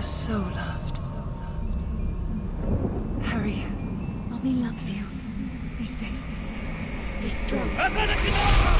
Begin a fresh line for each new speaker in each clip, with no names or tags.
you were so loved. Harry, Mommy loves you. Be safe, be safe. Be strong.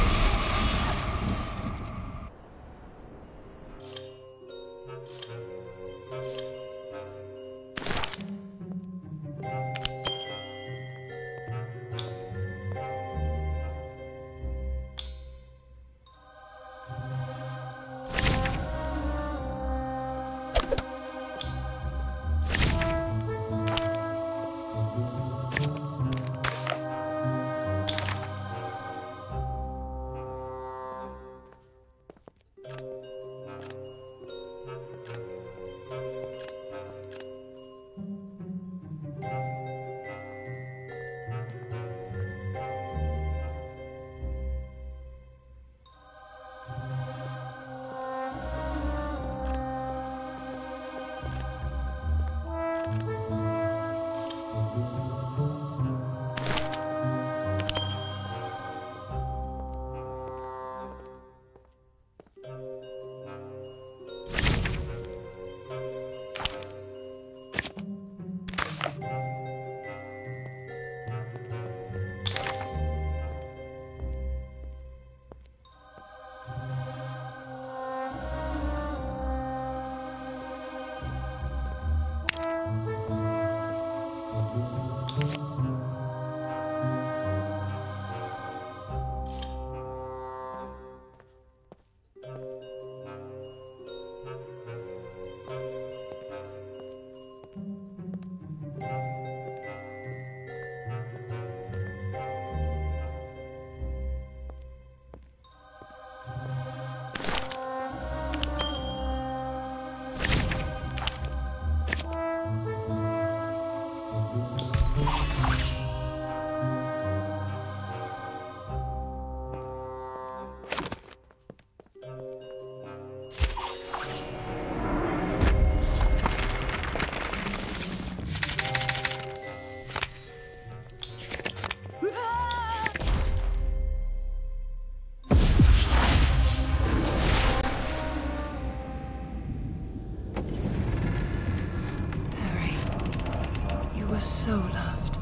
Were so loved.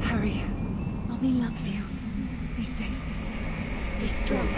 Harry, Mommy loves you. Be safe, be safe, be safe. Be strong.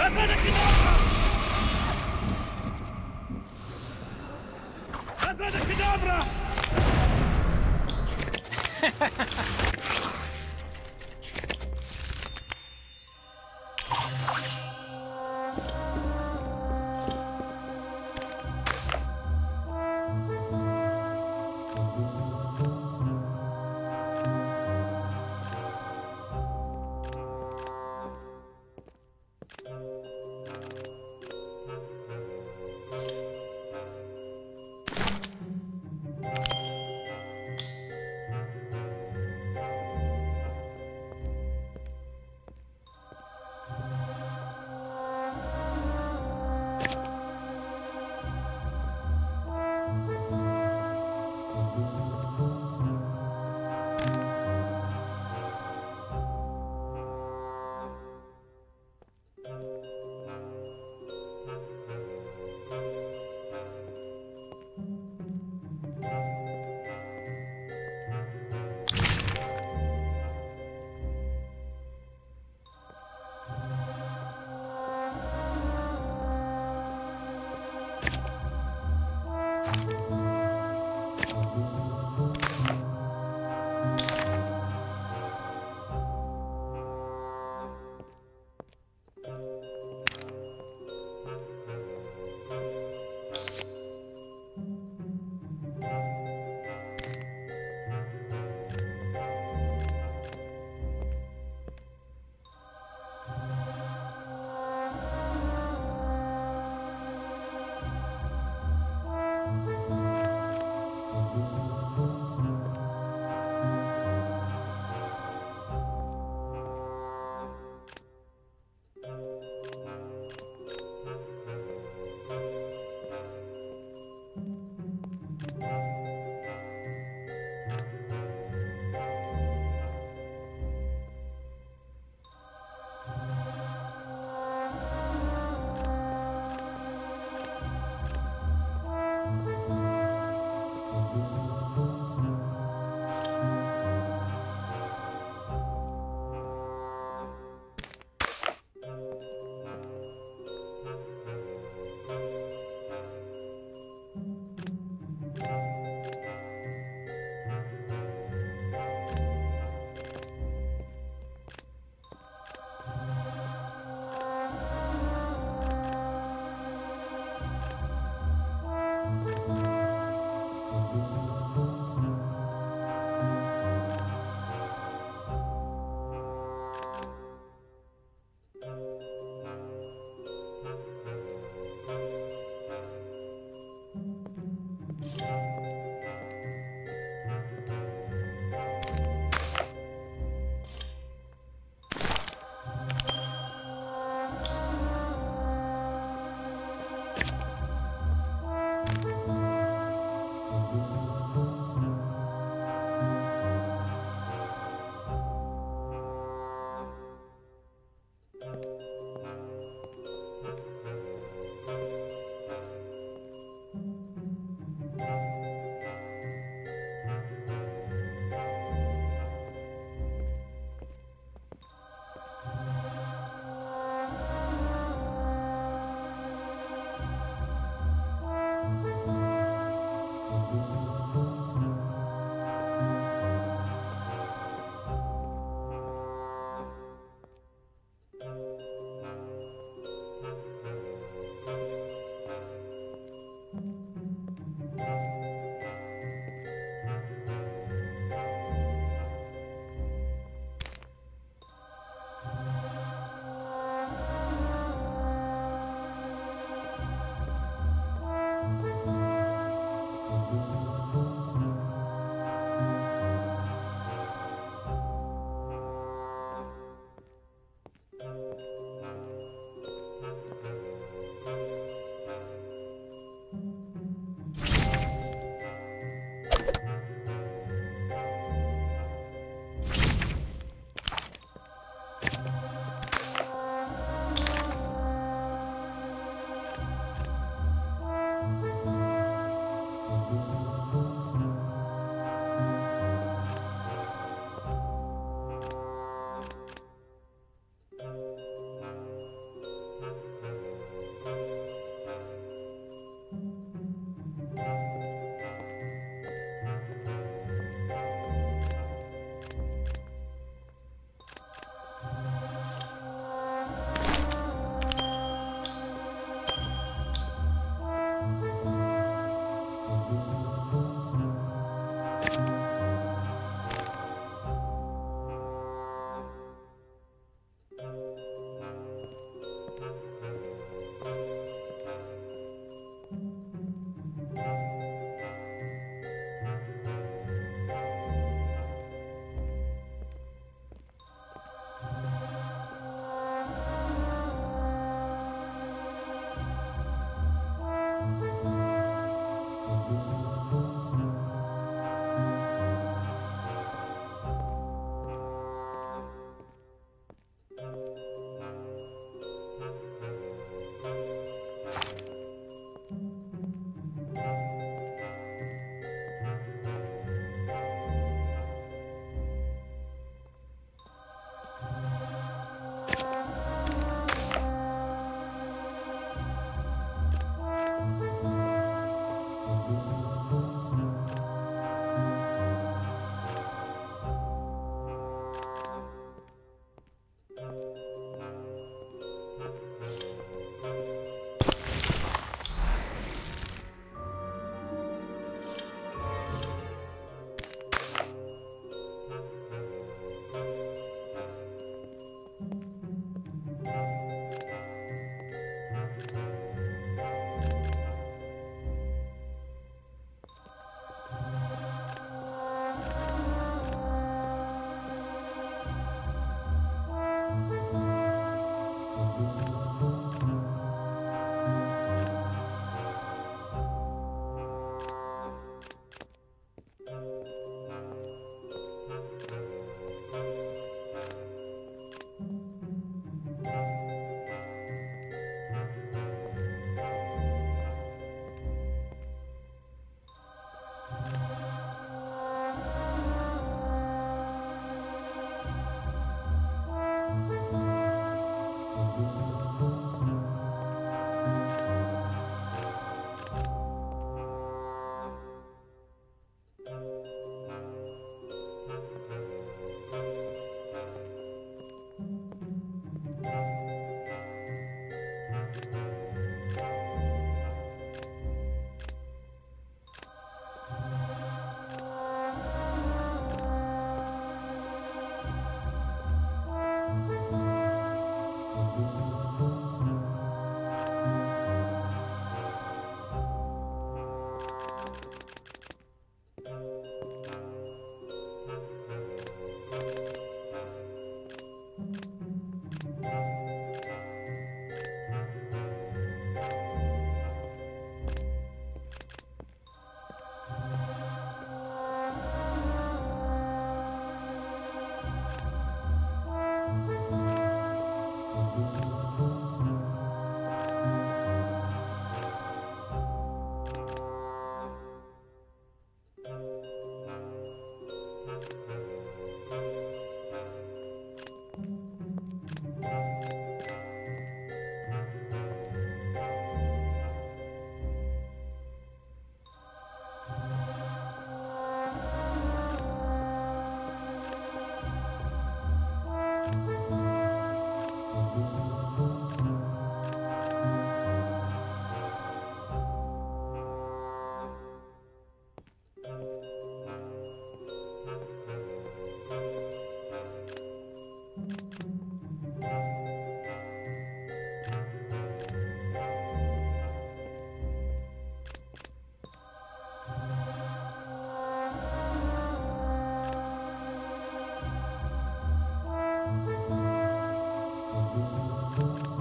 Avada Kedavra!